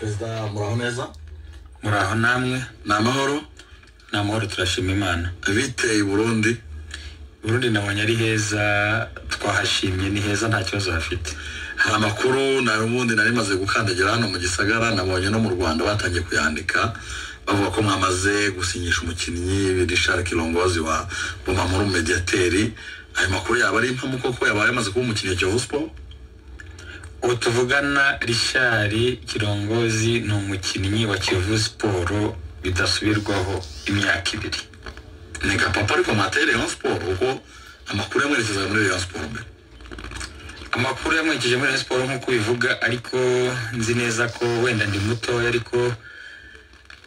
perezida muraho neza muraho namwe ni amahoro ni amahoro turashima imana biteye burundi burundi nabonye ari heza twahashimye ni heza nta kibazo hafite hari amakuru nawe ubundi nari maze gukandagira hano mu gisagara nabonye no mu rwanda batangiye kuyandika bavuga ko mwamaze gusinyisha umukinnyi Richard Kirongozi wa Bumamuru Mediateri ayo makuru yaba ari impamo koko yaba yamaze kuba umukinnyi wa Kiyovu Sport? Ubu tuvugana rishari kirongozi ni umukinnyi wa kiyovu siporo bidasubirwaho imyaka ibiri. Ni gapapa ariko mwateye Rayon Sport kuko amakuru yamwerekezaga muri Rayon Sport. Mbere amakuru yamwerekeje muri Rayon siporo nk'uko ubivuga ariko nzi neza ko wenda ndi mutoya ariko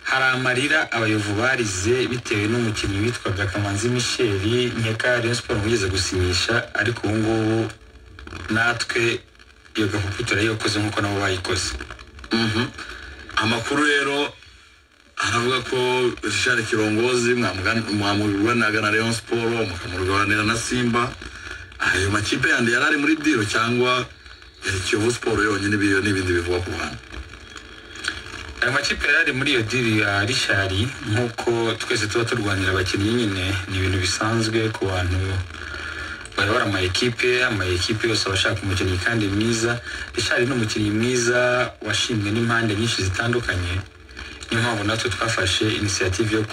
hari amarira abayovu barize bitewe n'umukinnyi witwaga kamanzi michel. Nkeka Rayon siporo mugeze gusinyisha ariko ubu ngubu natwe iyo gapupu turayikoze nk'uko nabo bayikoze. Mhm. amakuru rero aravuga ko Richard Kirongozi mwamuganaga na Rayon Sport mukamurwanira na Simba. Ayo makipe yandi yari ari muri diro cyangwa yari Kiyovu Sport yonyine ibiyo n'ibindi bivugwa ku ruhande. Aya makipe yari ari muri iyo diri ya rishari nk'uko twese tuba turwanira abakinnyi nyine ni ibintu bisanzwe ku bantu bayobora ama ekipe ama ekipe yose aba ashaka umukinnyi kandi mwiza. Rishari ni umukinnyi mwiza washimwe n'impande nyinshi zitandukanye. Niyo mpamvu natwe twafashe inisiyative yo,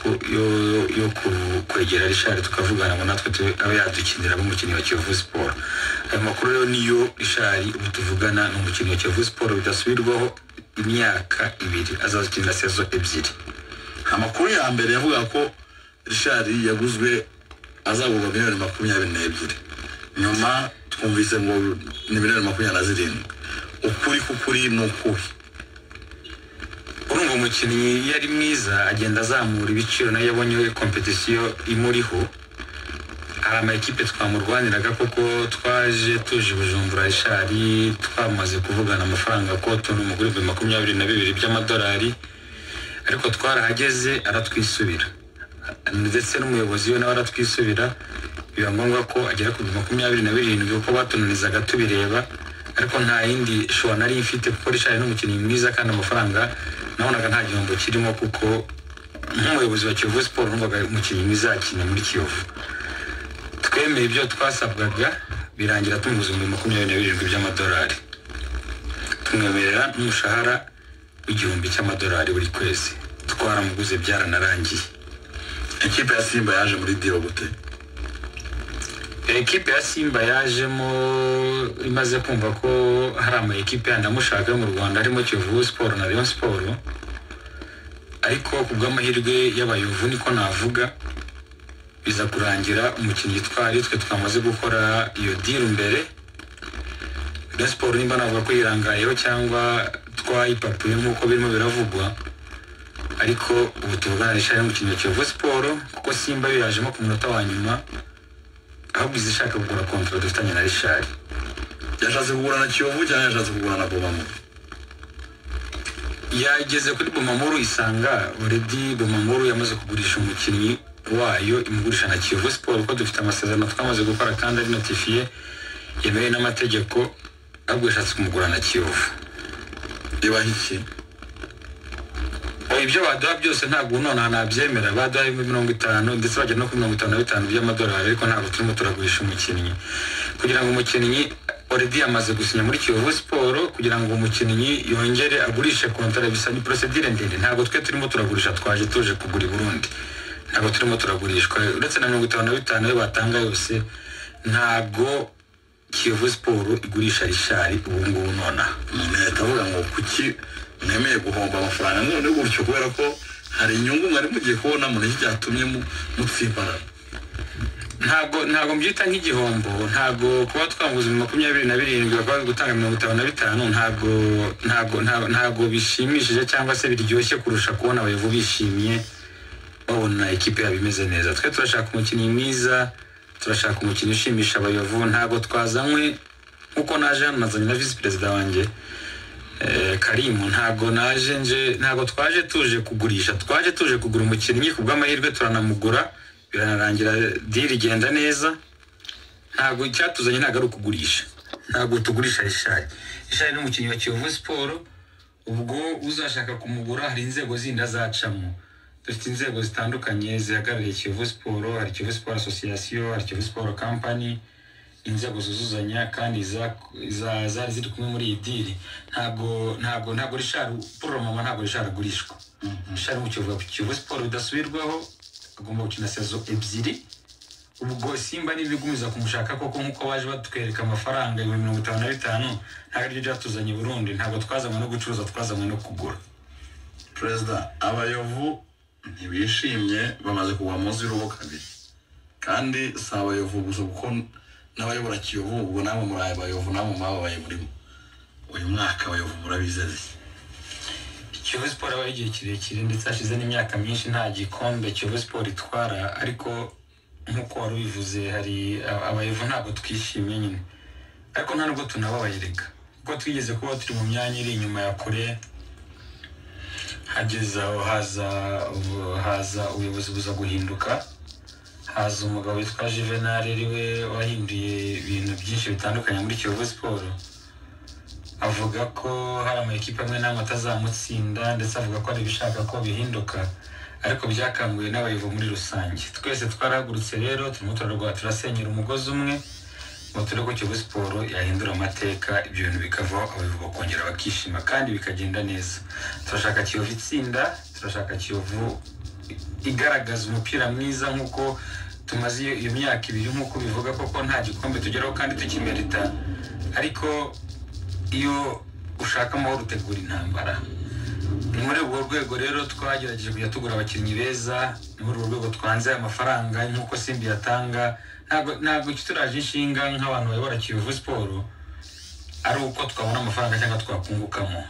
kwegera rishari tukavugana ngo natwe abe yadukinira nk'umukinnyi wa kiyovu siporo ayo makuru rero niyo rishari ubu tuvugana ni umukinnyi wa kiyovu siporo bidasubirwaho imyaka ibiri. Azakinira sezo ebyiri. Amakuru ya mbere yavuga ko Richard yaguzwe azagurwa miliyoni makumyabiri n'ebyiri. Nyuma twumvise ngo ni miliyoni makumyabiri na zirindwi. Ukuri k'ukuri ni ukuhe urumva umukinnyi iyo ari mwiza agenda azamura ibiciro na yo yabonye kompetisiyo imuriho. Hari ama ekipe twamurwaniraga koko twaje tuje bujumbura rishari twamaze kuvugana amafaranga ko tuni umugura ibihumbi makumyabiri na bibiri by'amadolari ariko twarahageze aratwisubira. Ndetse n'umuyobozi we nawe aratwisubira. Biba ngombwa ko agera ku makumyabiri na birindwi kuko batunanizaga tubireba ariko nta yindi shora nari mfite kuko rishari ni umukinnyi mwiza kandi amafaranga nabonaga nta gihombo kirimo kuko nk'umuyobozi wa kiyovu siporo numvaga umukinnyi mwiza yakina muri kiyovu. Twemeye ibyo twasabwaga birangira tumuguza ibihumbi makumyabiri na birindwi by'amadolari. Tumwemerera n'umushahara w'igihumbi cy'amadolari buri kwezi. Twaramuguze byaranarangiye. Ikipe ya Simba yaje muri gute? Ekipe ya simba yajemo imaze kumva ko hari ama ekipe yandi amushaka yo mu rwanda harimo kiyovu siporo na rayon siporo ariko ku bw'amahirwe y'abayovu niko navuga biza kurangira umukinnyi twari twe twamaze gukora iyo diru mbere. Rayon siporo nimba navuga ko yirangayeho cyangwa twayipapuye nk'uko birimo biravugwa ariko ubu tuvugana rishari n'umukinnyi wa kiyovu siporo kuko simba yajemo ku munota wa nyuma ahubwo izi ishaka kugura kontara dufitanye na rishari yashatse kugura na Kiyovu cyangwa yashatse kugura na Bomamuru yageze kuri bomamuru isanga oredi bomamuru yamaze kugurisha umukinnyi wayo imugurisha na kiyovu siporo kuko dufite amasezerano twamaze gukora kandi ari notifiye yemewe n'amategeko ahubwo yashatse kumugura na kiyovu. Ibaha iki ibyo baduha byose ntabwo nonaha nabyemera. Baduha mirongo itanu ndetse bagera no kuri mirongo itanu na bitanu by'amadolari ariko ntabwo turimo turagurisha umukinnyi. Kugira ngo umukinnyi oredi yamaze gusinya muri kiyovu siporo kugira ngo umukinnyi yongere agurishe kontara bisa ni porosedire ndende. Ntabwo twe turimo turagurisha twaje tuje kugura i burundi. Ntabwo turimo turagurishwa. Uretse na mirongo itanu na bitanu yo batanga yose ntabwo kiyovu siporo igurisha rishari ubu ngubu nonaha umuntu yahita avuga ngo kuki mwemeye guhomba amafaranga. None gutyo kubera ko hari inyungu mwari mugiye kubona muri iki cyatumye mu- mutsimbarara. Ntabwo ntabwo mbyita nk'igihombo. Ntabwo kuba ibihumbi makumyabiri na birindwi bakaba gutanga mirongo itanu na bitanu ntabwo ntabwo ntabwo bishimishije cyangwa se biryoshye kurusha kubona abayobozi bishimye babona ikipe yabo imeze neza. Twe turashaka umukinnyi mwiza turashaka umukinnyi ushimisha abayovu ntabwo twazanywe nk'uko naje hano nazanye na visi perezida wanjye. Karimu ntabwo naje nje ntabwo twaje tuje kugurisha twaje tuje kugura umukinnyi ku bw'amahirwe turanamugura biranarangira diri igenda neza. Ntabwo icyatuzanye ntabwo ari ukugurisha. Ntabwo tugurisha rishari rishari ni umukinnyi wa kiyovu siporo ubwo uzashaka kumugura hari inzego zindi azacamo dufite inzego zitandukanye zihagarariye kiyovu siporo hari kiyovu siporo asosiyasiyo hari kiyovu siporo kampani inzego zuzuzanya kandi za- za- zari ziri kumwe muri iyi diri ntabwo ntabwo ntabwo rishari poromama ntabwo rishari agurishwa. Rishari mu kiyovu kiyovu siporo bidasubirwaho agomba gukina sezo ebyiri. Ubwo simba n'ibigumiza kumushaka koko nk'uko baje batwereka amafaranga ibihumbi mirongo itanu na bitanu ntabwo ari byo byatuzanye burundi. Ntabwo twazanywe no gucuruza twazanywe no kugura. Perezida abayovu ntibishimye bamaze kugwa munsi y'urugo kabiri. Kandi si abayovu gusa kuko n'abayobora kiyovu ubwo namwe muri abayovu namwe mwababaye murimo. Uyu mwaka abayovu murabizeze kiyovu siporo abaho igihe kirekire ndetse hashize n'imyaka myinshi nta gikombe kiyovu siporo itwara ariko nk'uko wari ubivuze hari abayovu ntabwo twishimye nyine. Ariko nta nubwo tunababaye rega kuko twigeze kuba turi mu myanya iri inyuma ya kure hageze aho ubu- haza ubuyobozi buza guhinduka. Haza umugabo witwa juvenal ari we wahinduye ibintu byinshi bitandukanye muri kiyovu siporo avuga ko hari amakipe amwe n'amwe atazamutsinda ndetse avuga ko hari ibishaka ko bihinduka. Ariko byakanguye n'abayobozi muri rusange. Twese twarahagurutse rero turimo turarwa turasenyera umugozi umwe ngo turebe ko kiyovu siporo yahindura amateka ibyo bintu bikavaho abayobozi bakongera bakishima kandi bikagenda neza. Turashaka kiyovu itsinda turashaka kiyovu igaragaza umupira mwiza nk'uko tumaze iyo- myaka ibiri nk'uko bivuga koko nta gikombe tugeraho kandi tukimerita. Ariko iyo ushaka amahoro utegura intambara. Ni muri urwo rwego rero twagerageje kujya tugura abakinnyi beza ni muri urwo rwego twanze amafaranga nk'uko simbi yatanga. Ntabwo ntabwo turaje inshinga nk'abantu bayobora kiyovu siporo ari uko twabona amafaranga cyangwa twakungukamo.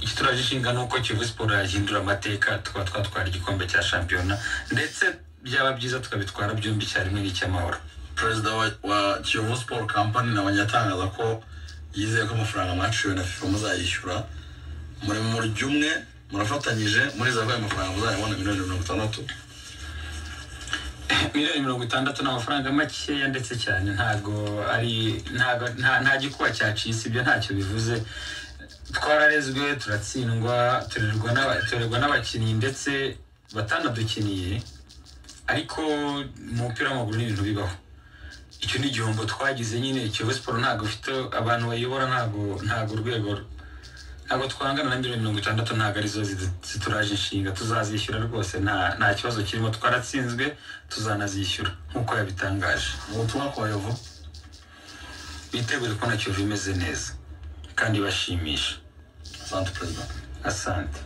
Ikituraje inshinga ni uko kiyovu siporo yahindura amateka tukaba twatwara igikombe cya shampiyona. Ndetse byaba byiza tukabitwara byombi icyarimwe n'icy'amahoro perezida wa, kiyovu sport company nawe yatangaza ko yizeye ko amafaranga mwaciwe na fifa muzayishyura. Muri mu muryo umwe murafatanyije muri za ayo mafaranga muzayabona miliyoni mirongo itandatu. Miliyoni mirongo itandatu ni amafaranga makeya ndetse cyane. Ntabwo ari nta gikuba cyacitse. Ibyo ntacyo bivuze. Twararezwe turatsindwa turerwa n'abakinnyi ndetse batanadukiniye ariko mu mupira w'amaguru ni ibintu bibaho. Icyo ni igihombo twagize nyine kiyovu siporo ntabwo ifite abantu bayobora ntabwo ntabwo urwego ntabwo twangana na miliyoni mirongo itandatu ntabwo ari zo zituraje inshinga. Tuzazishyura rwose nta kibazo kirimo. Twaratsinzwe tuzanazishyura nk'uko yabitangaje. Ubutumwa ku bayovu bitegure ko na kiyovu imeze neza kandi bashimisha. Asante perezida. Asante.